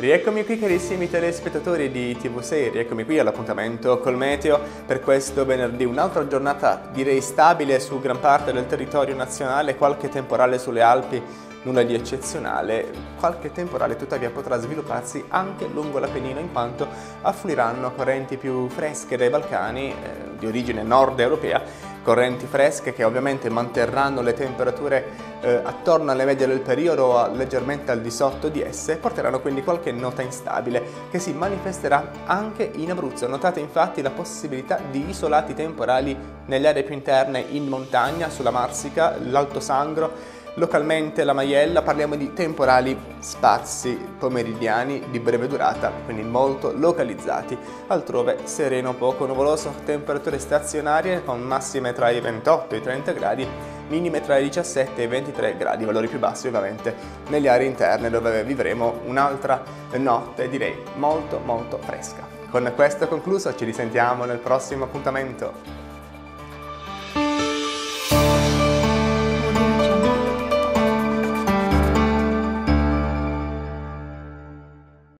rieccomi qui carissimi telespettatori di TV6, rieccomi qui all'appuntamento col meteo per questo venerdì, un'altra giornata direi stabile su gran parte del territorio nazionale, qualche temporale sulle Alpi, nulla di eccezionale, qualche temporale tuttavia potrà svilupparsi anche lungo l'Appennino in quanto affluiranno correnti più fresche dai Balcani, eh, di origine nord europea, correnti fresche che ovviamente manterranno le temperature eh, attorno alle medie del periodo o leggermente al di sotto di esse, porteranno quindi qualche nota instabile che si manifesterà anche in Abruzzo. Notate infatti la possibilità di isolati temporali nelle aree più interne in montagna, sulla Marsica, l'Alto Sangro, Localmente la Maiella parliamo di temporali spazi pomeridiani di breve durata, quindi molto localizzati. Altrove sereno poco nuvoloso, temperature stazionarie con massime tra i 28 e i 30 gradi, minime tra i 17 e i 23 gradi, valori più bassi ovviamente nelle aree interne dove vivremo un'altra notte direi molto molto fresca. Con questo concluso ci risentiamo nel prossimo appuntamento.